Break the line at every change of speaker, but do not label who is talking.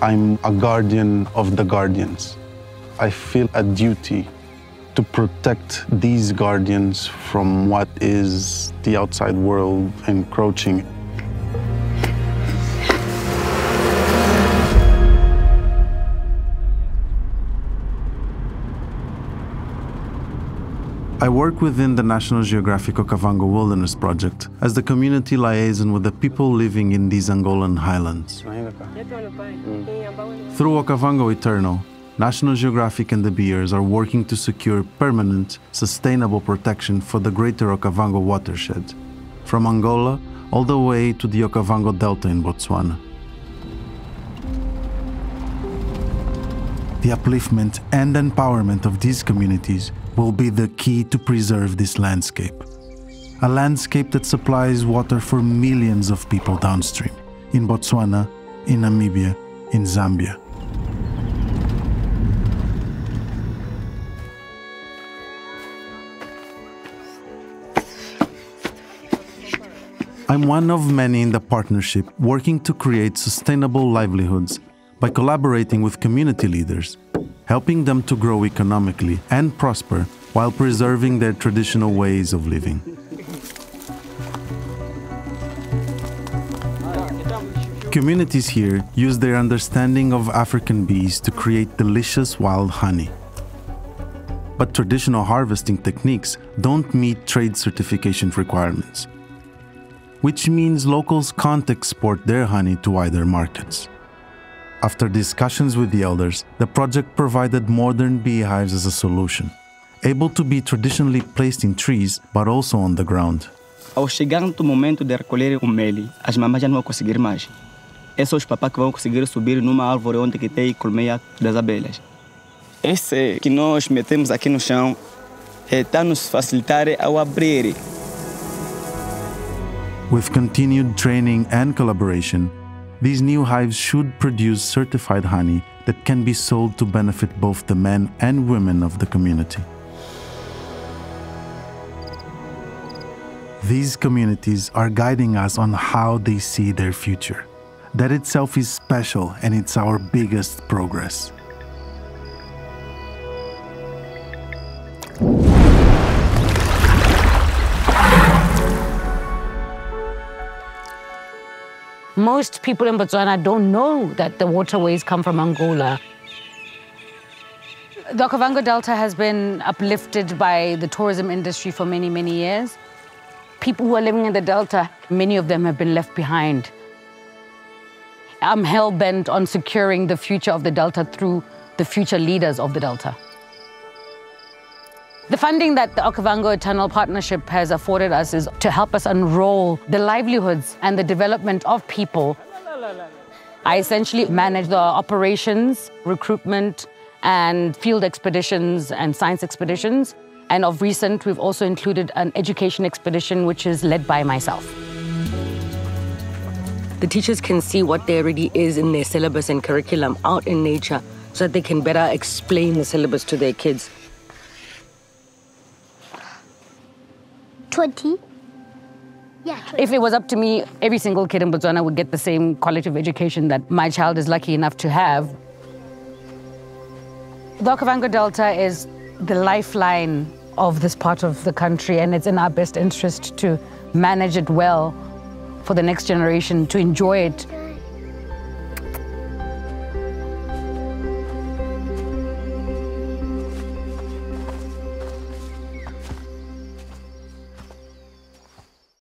I'm a guardian of the guardians. I feel a duty to protect these guardians from what is the outside world encroaching. I work within the National Geographic Okavango Wilderness Project as the community liaison with the people living in these Angolan highlands. Through Okavango Eternal, National Geographic and De Beers are working to secure permanent, sustainable protection for the greater Okavango watershed, from Angola all the way to the Okavango Delta in Botswana. The upliftment and empowerment of these communities will be the key to preserve this landscape. A landscape that supplies water for millions of people downstream, in Botswana, in Namibia, in Zambia. I'm one of many in the partnership working to create sustainable livelihoods by collaborating with community leaders, helping them to grow economically and prosper while preserving their traditional ways of living. Communities here use their understanding of African bees to create delicious wild honey. But traditional harvesting techniques don't meet trade certification requirements, which means locals can't export their honey to wider markets. After discussions with the elders, the project provided modern beehives as a solution, able to be traditionally placed in trees but also on the ground.
Ao chegar no momento de recolher o mel, as mamães já não vão conseguir mais. É só os papás que vão conseguir subir numa árvore onde que tem colmeia das abelhas. Esse que nós metemos aqui no chão eh, está nos facilitar ao abrir.
With continued training and collaboration, these new hives should produce certified honey that can be sold to benefit both the men and women of the community. These communities are guiding us on how they see their future. That itself is special and it's our biggest progress.
Most people in Botswana don't know that the waterways come from Angola. The Okavango Delta has been uplifted by the tourism industry for many, many years. People who are living in the Delta, many of them have been left behind. I'm hell bent on securing the future of the Delta through the future leaders of the Delta. The funding that the Okavango Eternal Partnership has afforded us is to help us unroll the livelihoods and the development of people. I essentially manage the operations, recruitment, and field expeditions and science expeditions. And of recent, we've also included an education expedition, which is led by myself. The teachers can see what there already is in their syllabus and curriculum out in nature so that they can better explain the syllabus to their kids.
20? Yeah, 20.
If it was up to me, every single kid in Botswana would get the same quality of education that my child is lucky enough to have. The Okavango Delta is the lifeline of this part of the country, and it's in our best interest to manage it well for the next generation to enjoy it